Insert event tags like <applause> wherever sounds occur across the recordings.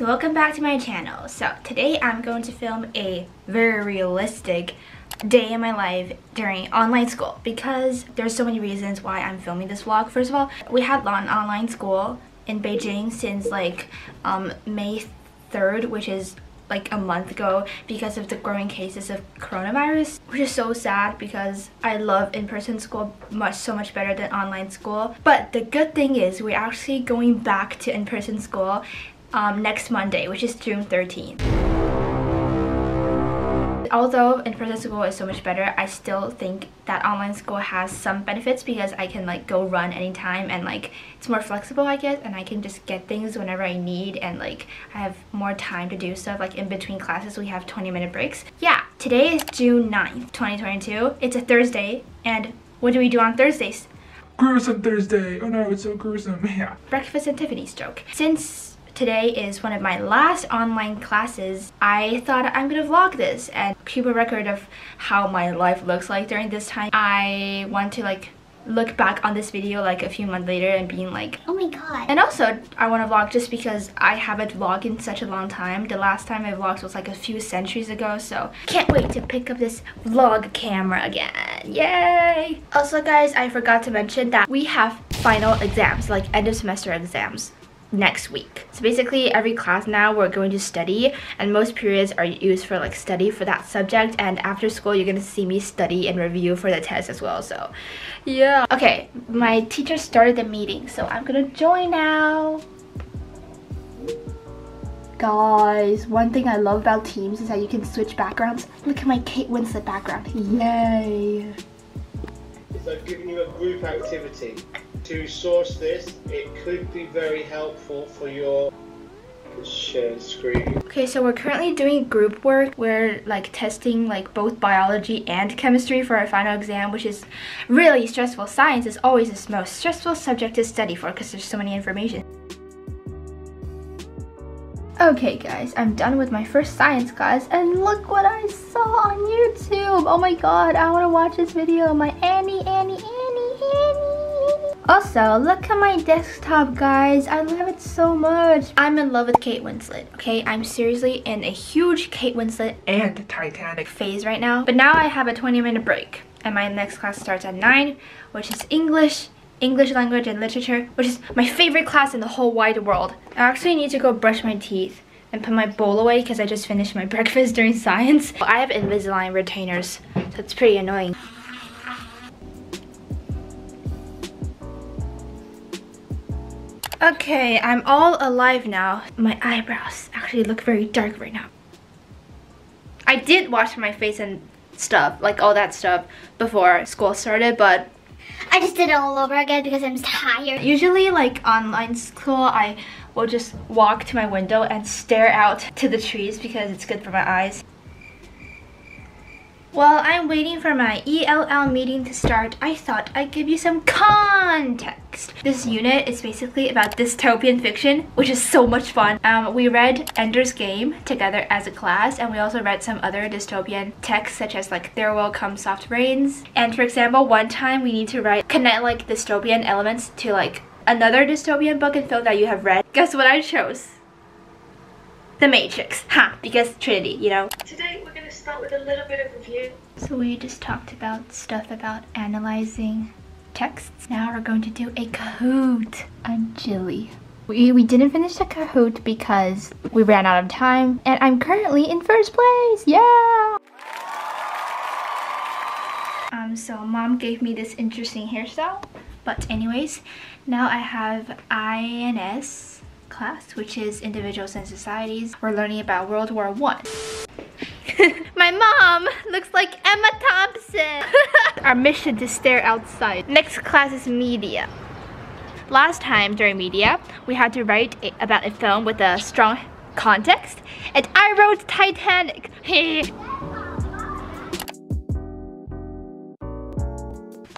Welcome back to my channel. So today I'm going to film a very realistic day in my life during online school because there's so many reasons why I'm filming this vlog. First of all, we had on online school in Beijing since like um, May 3rd, which is like a month ago because of the growing cases of coronavirus which is so sad because I love in-person school much so much better than online school but the good thing is we're actually going back to in-person school um, next Monday which is June 13th although in-person school is so much better, I still think that online school has some benefits because I can like go run anytime and like it's more flexible I guess and I can just get things whenever I need and like I have more time to do stuff like in between classes we have 20 minute breaks. Yeah, today is June 9th, 2022. It's a Thursday and what do we do on Thursdays? Gruesome Thursday. Oh no, it's so gruesome. <laughs> Yeah. Breakfast and Tiffany's joke. Since today is one of my last online classes, I thought I'm gonna vlog this and keep a record of how my life looks like during this time. I want to like look back on this video like a few months later and being like oh my god. And also I want to vlog just because I haven't vlogged in such a long time. The last time I vlogged was like a few centuries ago so can't wait to pick up this vlog camera again. Yay! Also guys I forgot to mention that we have final exams like end of semester exams next week. So basically every class now we're going to study and most periods are used for like study for that subject and after school you're gonna see me study and review for the test as well so yeah. Okay, my teacher started the meeting so I'm gonna join now. Guys, one thing I love about Teams is that you can switch backgrounds. Look at my Kate Winslet background. Yay! So I've given you a group activity to source this, it could be very helpful for your share screen. Okay, so we're currently doing group work. We're like testing like both biology and chemistry for our final exam, which is really stressful. Science is always the most stressful subject to study for because there's so many information. Okay guys, I'm done with my first science class and look what I saw on YouTube. Oh my god, I want to watch this video. My Annie, Annie, Annie, Annie. Also, look at my desktop, guys. I love it so much. I'm in love with Kate Winslet, okay? I'm seriously in a huge Kate Winslet and Titanic phase right now. But now I have a 20 minute break and my next class starts at 9, which is English. English language and literature, which is my favorite class in the whole wide world. I actually need to go brush my teeth and put my bowl away because I just finished my <laughs> breakfast during science. I have Invisalign retainers, so it's pretty annoying. Okay, I'm all alive now. My eyebrows actually look very dark right now. I did wash my face and stuff, like all that stuff, before school started, but I just did it all over again because I'm tired. Usually, like online school, I will just walk to my window and stare out to the trees because it's good for my eyes. While I'm waiting for my ELL meeting to start, I thought I'd give you some context. This unit is basically about dystopian fiction, which is so much fun. Um, we read Ender's Game together as a class, and we also read some other dystopian texts such as like There Will Come Soft Rains. And for example, one time we need to write, connect like dystopian elements to like another dystopian book and film that you have read. Guess what I chose? The Matrix. Ha! Because Trinity, you know. Today start with a little bit of review. So we just talked about stuff about analyzing texts. Now we're going to do a Kahoot on Jilly. We, we didn't finish the Kahoot because we ran out of time and I'm currently in first place. Yeah! Um, so mom gave me this interesting hairstyle. But anyways, now I have INS class, which is Individuals and Societies. We're learning about World War One. <laughs> My mom looks like Emma Thompson. <laughs> Our mission to stare outside. Next class is media. Last time during media, we had to write a, about a film with a strong context, and I wrote Titanic. <laughs>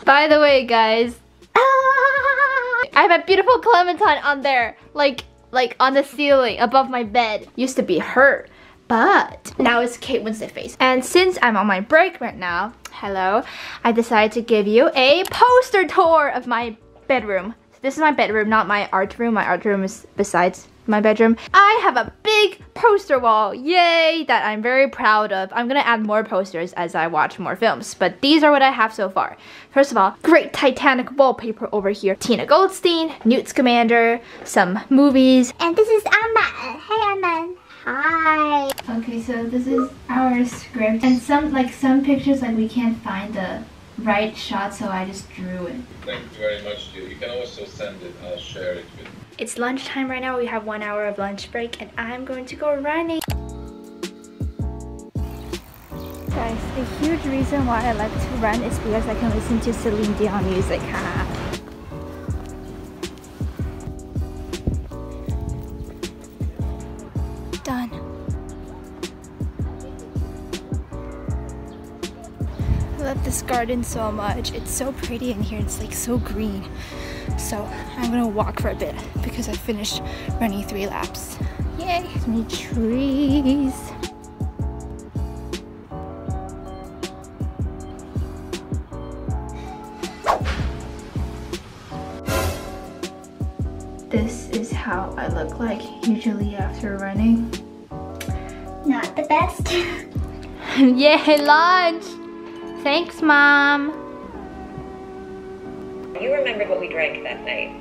By the way, guys, <laughs> I have a beautiful Clementine on there. Like, like on the ceiling above my bed. Used to be her, but now it's Kate Winslet face. And since I'm on my break right now, hello, I decided to give you a poster tour of my bedroom. this is my bedroom, not my art room. My art room is besides my bedroom. I have a big poster wall, yay, that I'm very proud of. I'm gonna add more posters as I watch more films, but these are what I have so far. First of all, great Titanic wallpaper over here. Tina Goldstein, Newt Scamander, some movies. And this is Amma. Hey, Amma. Hi. Okay, so this is our script, and some like some pictures like we can't find the right shot, so I just drew it. Thank you very much, Jill. You can also send it. I'll share it with you. It's lunchtime right now. We have one hour of lunch break, and I'm going to go running. Guys, a huge reason why I like to run is because I can listen to Celine Dion music. Garden so much. It's so pretty in here. It's like so green. So I'm gonna walk for a bit because I finished running three laps. Yay! Many trees. This is how I look like usually after running. Not the best. <laughs> Yay, lunch! Thanks, Mom. You remembered what we drank that night.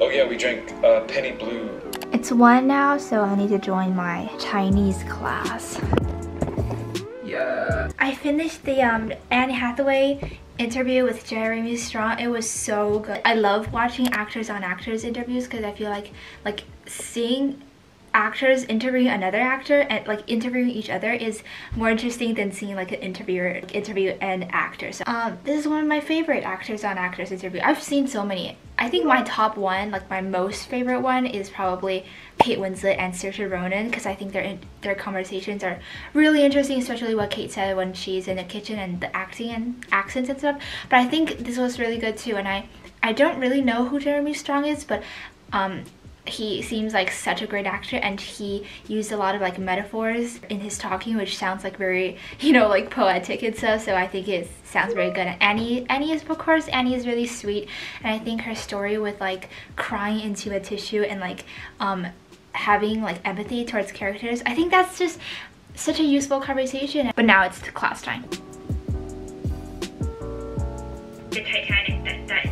Oh yeah, we drank uh, Penny Blue. It's one now, so I need to join my Chinese class. Yeah. I finished the um, Anne Hathaway interview with Jeremy Strong. It was so good. I love watching actors on actors interviews because I feel like like seeing actors interviewing another actor and like interviewing each other is more interesting than seeing like an interviewer interview an actor. So um, this is one of my favorite actors on actors interview. I've seen so many. I think my top one, like my most favorite one, is probably Kate Winslet and Saoirse Ronan because I think their their conversations are really interesting, especially what Kate said when she's in the kitchen and the acting and accents and stuff. But I think this was really good too, and I I don't really know who Jeremy Strong is, but um, he seems like such a great actor and he used a lot of like metaphors in his talking which sounds like very <laughs> you know like poetic and stuff so I think it sounds very good. And Annie Annie is of course Annie is really sweet and I think her story with like crying into a tissue and like um having like empathy towards characters I think that's just such a useful conversation but now it's class time. The Titanic, that, that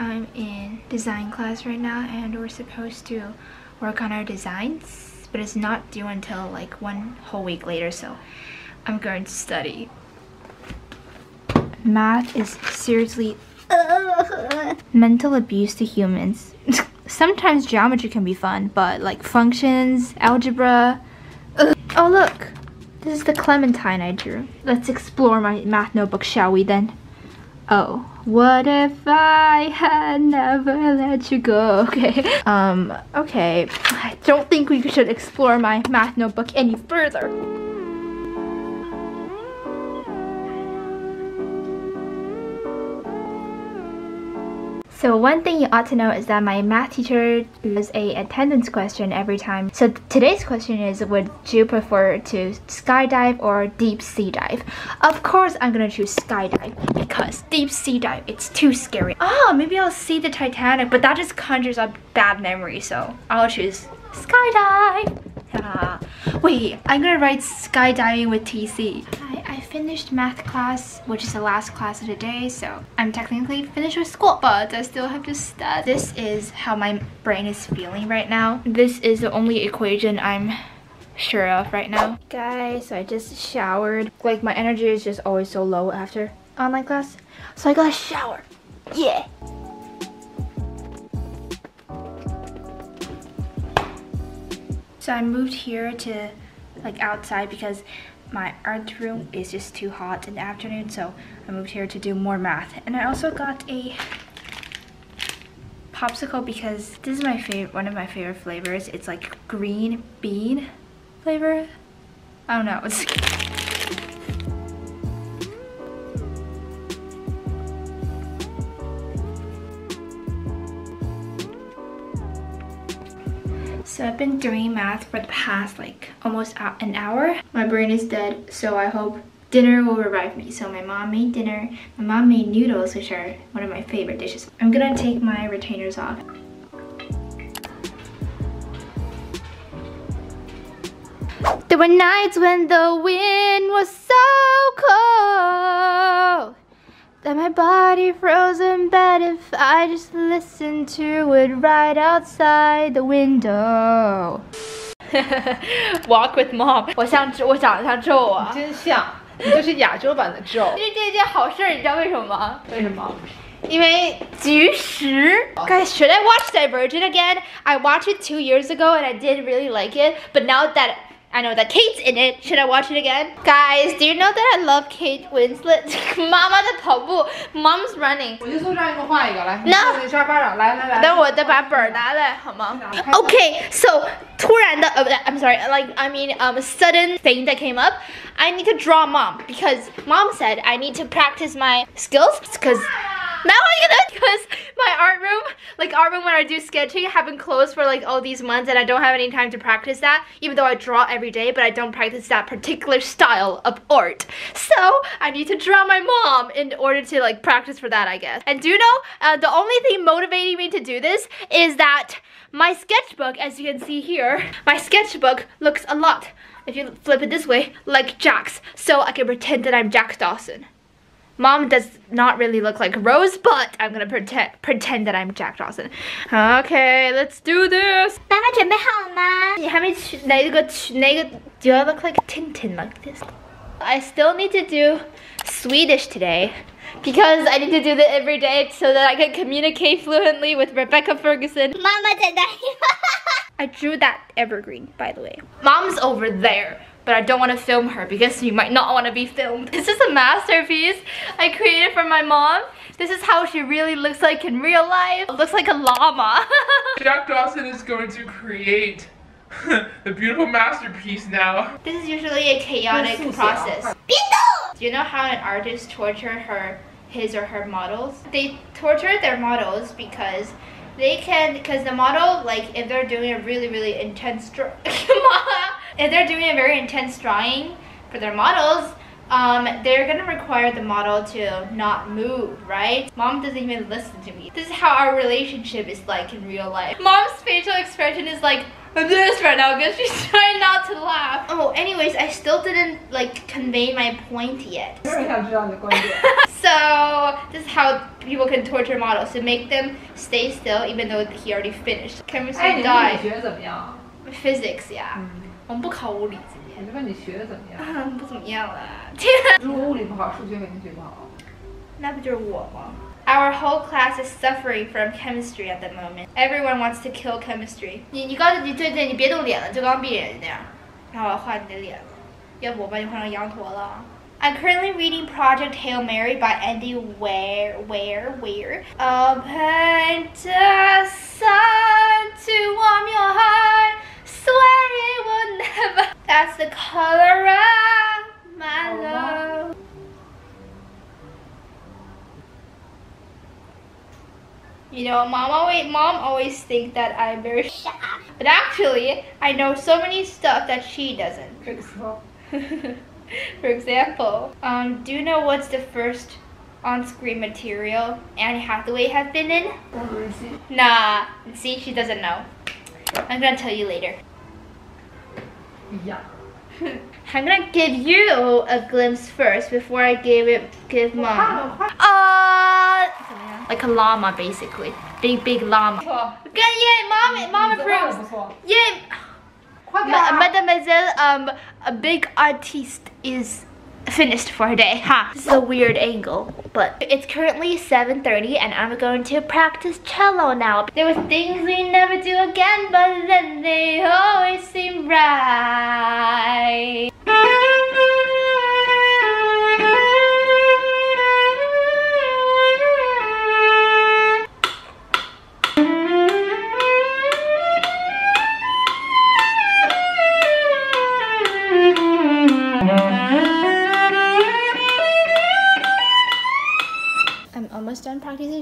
I'm in design class right now and we're supposed to work on our designs but it's not due until like one whole week later so I'm going to study. Math is seriously <laughs> mental abuse to humans. <laughs> Sometimes geometry can be fun but like functions, algebra. Ugh. Oh look, this is the clementine I drew. Let's explore my math notebook shall we then? Oh, what if I had never let you go? <laughs> Okay. Um, okay. I don't think we should explore my math notebook any further. So one thing you ought to know is that my math teacher does a attendance question every time. So today's question is, would you prefer to skydive or deep sea dive? Of course I'm gonna choose skydive because deep sea dive, it's too scary. Oh, maybe I'll see the Titanic, but that just conjures up bad memories, so I'll choose skydive. <laughs> Wait, I'm gonna write skydiving with TC. Finished math class, which is the last class of the day, so I'm technically finished with school, but I still have to study. This is how my brain is feeling right now. This is the only equation I'm sure of right now. Guys, so I just showered. Like my energy is just always so low after online class, so I got a shower. Yeah. So I moved here to like outside because my art room is just too hot in the afternoon so I moved here to do more math. And I also got a popsicle because this is my favorite one of my favorite flavors. It's like green bean flavor. I don't know it's <laughs> So I've been doing math for the past like almost an hour. My brain is dead, so I hope dinner will revive me. So my mom made dinner. My mom made noodles, which are one of my favorite dishes. I'm gonna take my retainers off. There were nights when the wind was so cold that my body froze in bed if I just listened to it right outside the window. <laughs> Walk with mom，我像我长得像咒啊，真像，你就是亚洲版的咒。因为这是件好事儿，你知道为什么吗？为什么？因为菊石。Guys, should I watch Divergent again? I watched it two years ago and I did really like it, but now that I know that Kate's in it. Should I watch it again? Guys, do you know that I love Kate Winslet? <laughs> 妈妈在跑步，Mom's running. 我就从这儿给我画一个来。 No 你刷巴掌，来来来。等我再把本儿拿来好吗？Okay, so 突然的 uh, I'm sorry, like I mean um sudden thing that came up. I need to draw mom because mom said I need to practice my skills because now I'm gonna because <laughs> my art room, like art room when I do sketching, have been closed for like all these months and I don't have any time to practice that. Even though I draw every day, but I don't practice that particular <laughs> style of art. So I need to draw my mom in order to like practice for that, I guess. And do you know, uh, the only thing motivating me to do this is that my sketchbook, as you can see here, my sketchbook looks a lot, if you flip it this way, like Jack's. So I can pretend that I'm Jack Dawson. Mom does not really look like Rose, but I'm gonna pretend pretend that I'm Jack Dawson. Okay, let's do this. 妈妈准备好了吗？你还没去哪个去哪个 Do I look like Tintin like this? I still need to do Swedish today because I need to do that every day so that I can communicate fluently with Rebecca Ferguson. 妈妈在哪里？ I drew that evergreen, by the way. Mom's over there, but I don't want to film her because you might not want to be filmed. This is a masterpiece I created for my mom. This is how she really looks like in real life. It Looks like a llama. <laughs> Jack Dawson is going to create <laughs> the beautiful masterpiece now. this is usually a chaotic process. Do you know how an artist torture her, his or her models? They torture their models because they can, because the model, like if they're doing a really, really intense, draw- <laughs> if they're doing a very intense drawing for their models, um, they're gonna require the model to not move, right? Mom doesn't even listen to me. This is how our relationship is like in real life. Mom's facial expression is like, this right now because she's <laughs> trying not to laugh. Oh, anyways, I still didn't like convey my point yet. <laughs> so this is how people can torture models to make them stay still even though he already finished. Chemistry died. Physics, yeah. Mm -hmm. 我们不考物理今天。我就问你学的怎么样？嗯，不怎么样了。天。如果物理不好，数学肯定学不好。那不就是我吗？Our whole class is suffering from chemistry at the moment. Everyone wants to kill chemistry. 你你告诉你对对，你别动脸了，就刚闭眼睛那样。然后我要画你的脸了，要不我把你画成羊驼了。I'm currently reading Project Hail Mary by Andy Weir. Weir? Weir? Open the sun to warm your heart. Swear it will never. That's the color of my oh, love. Wow. You know, mom always, mom always think that I'm very shy. But actually, I know so many stuff that she doesn't. For example, <laughs> For example um, do you know what's the first on-screen material Anne Hathaway has been in? Nah, see, she doesn't know. I'm gonna tell you later. Yeah. <laughs> I'm gonna give you a glimpse first before I give it give mom. Uh, like a llama basically. Big big llama. Okay, yeah, mom mom approves. Yeah. Mademoiselle um a big artist is finished for a day. Ha! This is a weird angle, but it's currently 7.30 and I'm going to practice cello now. There were things we never do again, but then they always seem right.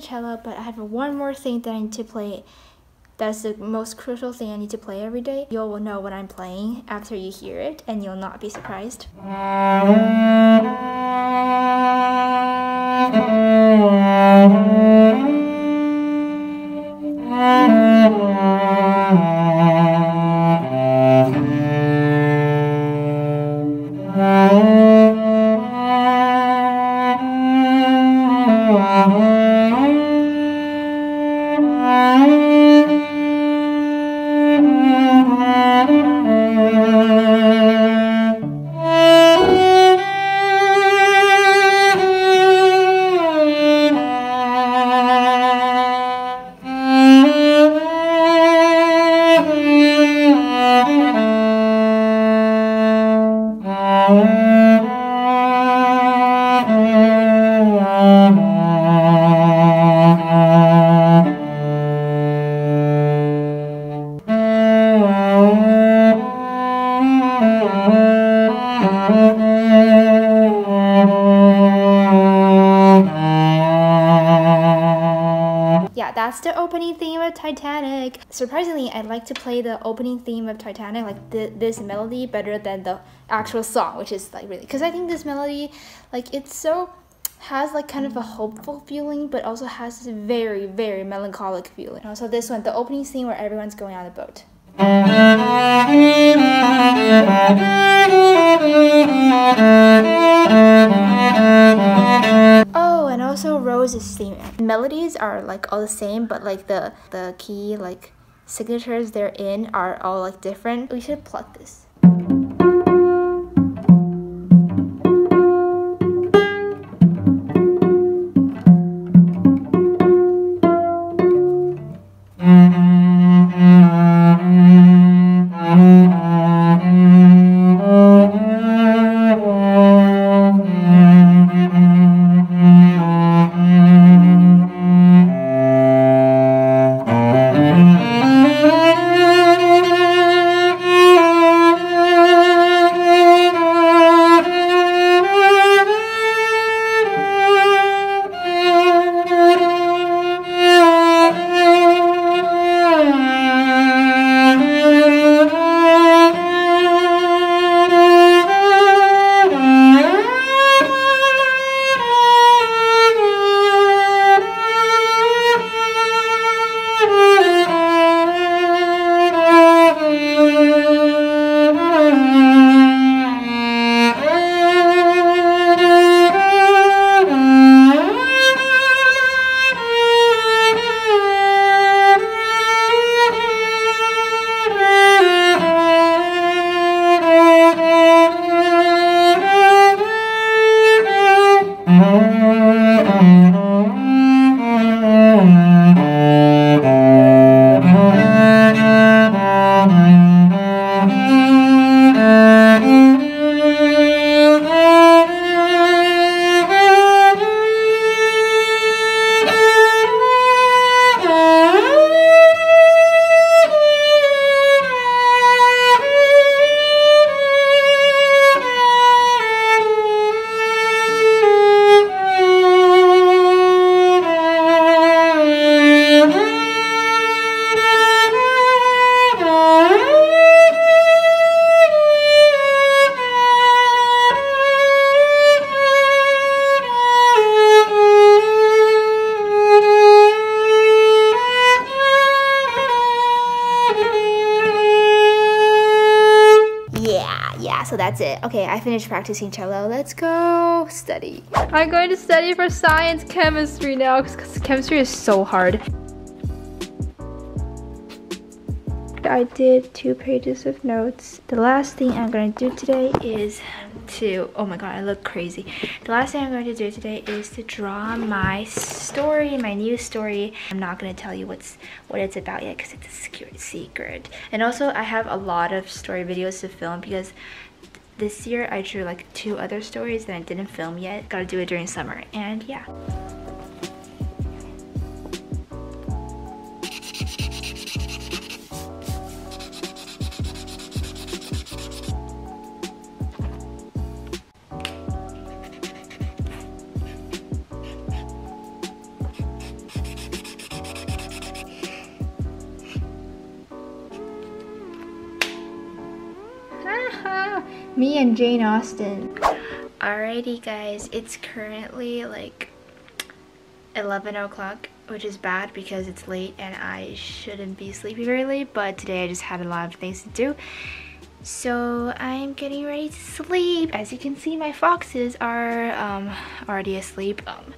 Cello, but I have one more thing that I need to play. That's the most crucial thing I need to play every day. You will know what I'm playing after you hear it, and you'll not be surprised. I like to play the opening theme of Titanic, like th this melody, better than the actual song, which is like really, because I think this melody, like it's so has like kind of a hopeful feeling, but also has this very, very melancholic feeling. Also, this one, the opening scene where everyone's going on the boat. Oh, and also Rose's theme. Melodies are like all the same, but like the the key like signatures they're in are all like different. We should plug this. That's it. Okay, I finished practicing cello. Let's go study. I'm going to study for science chemistry now because chemistry is so hard. I did two pages of notes. The last thing I'm going to do today is to, oh my god, I look crazy. The last thing I'm going to do today is to draw my story, my new story. I'm not going to tell you what's what it's about yet because it's a secret secret. And also I have a lot of story videos to film because this year I drew like two other stories that I didn't film yet. Gotta do it during summer and yeah. Jane Austen. Alrighty guys, it's currently like 11 o'clock, which is bad because it's late and I shouldn't be sleepy very late, but today I just had a lot of things to do. So I'm getting ready to sleep. As you can see, my foxes are um, already asleep. Um,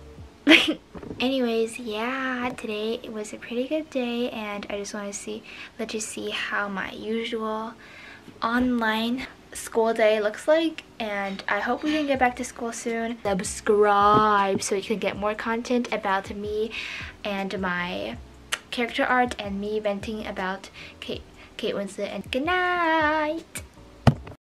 <laughs> anyways yeah today it was a pretty good day and i just want to see let you see how my usual online school day looks like and I hope we can get back to school soon. Subscribe so you can get more content about me and my character art and me venting about Kate, Kate Winslet and good night!